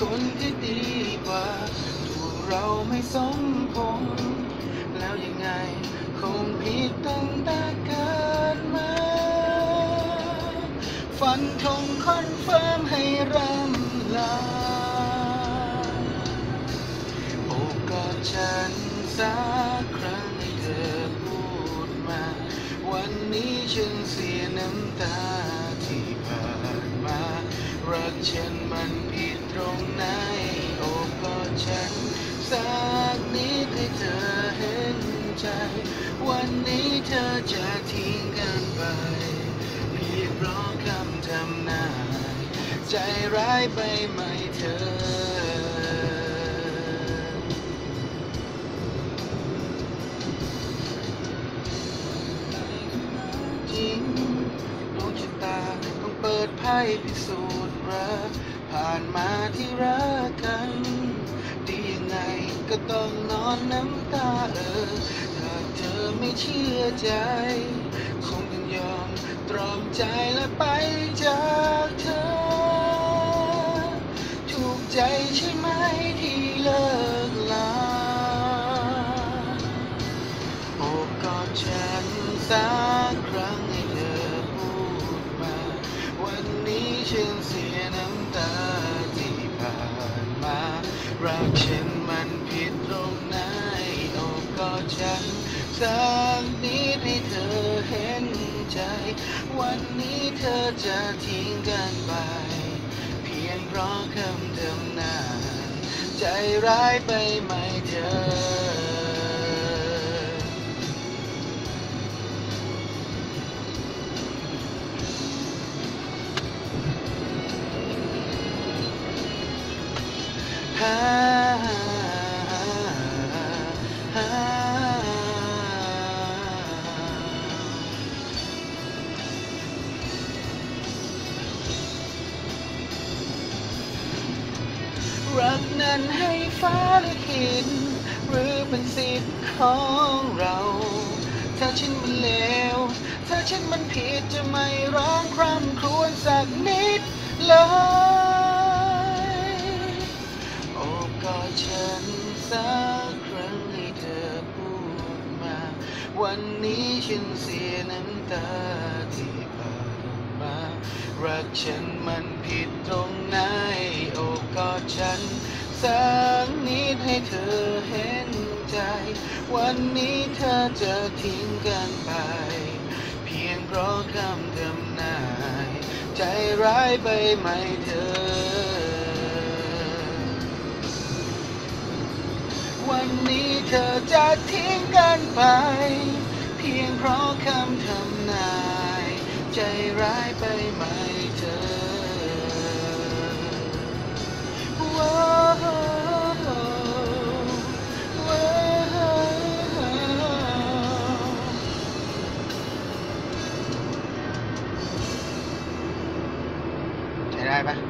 คนที่ดีกว่าตัวเราไม่สมพงศ์แล้วยังไงคงผิดตั้งแต่เกิดมา ฝันคงคอนเฟิร์มให้ร่ำลาโอบกอดฉันสักครั้งให้เธอพูดมา วันนี้ฉันเสียน้ำตาที่ผ่านมา รักฉันมันผิดตรงไหน โอบกอดฉันสักนิดให้เธอเห็นใจ วันนี้เธอจะทิ้งกันไปเพียงเพราะคำทำนายใจร้ายไปไหมเธอ จริงดวงชะตาต้องเปิดไพ่พิสูจน์านมาที่รักกัน ดียังไงก็ต้องนอนน้ำตาเออถ้าเธอไม่เชื่อใจ คงต้องยอมตรอมใจและไปจากเธอ ถูกใจใช่ไหมที่เลิกลาโอบกอดฉันสักครั้ง รักฉันมันผิดตรงไหนโอ้ก็ฉันสักนิดให้เธอเห็นใจ วันนี้เธอจะทิ้งกันไป เพียงเพราะคำเดิมนานใจร้ายไปไหมเธอ รักนั้นให้ฟ้าลิขิตหรือเป็นสิทธิ์ของเรา ถ้าฉันมันเลว ถ้าฉันมันผิดจะไม่ร้องคร่ำครวญสักนิดเลยโอบกอดฉันสักครั้งให้เธอพูดมา วันนี้ฉันเสียน้ำตาที่ผ่านมา รักฉันมันผิดตรงไหนโอบกอ ดฉันสักนิดให้เธอเห็นใจ วันนี้เธอจะทิ้งกันไป เพียงเพราะคำทำนาย ใจร้ายไปไหมเธอ วันนี้เธอจะทิ้งกันไป เพียงเพราะคำทำนาย ใจร้ายไป 拜拜。